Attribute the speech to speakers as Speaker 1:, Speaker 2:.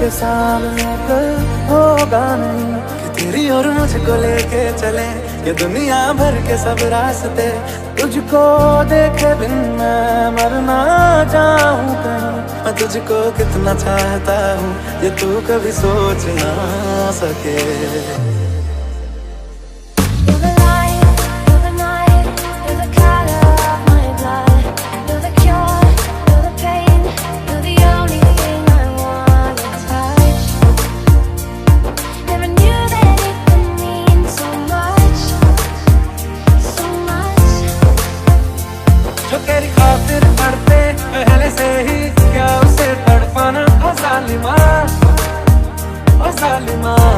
Speaker 1: के सामने कल होगा नहीं। कि तेरी और मुझको लेके चले, ये दुनिया भर के सब रास्ते। तुझको देखे बिन मैं मरना चाहूँ कहीं। मैं तुझको कितना चाहता हूँ, ये तू कभी सोच ना सके। kalima.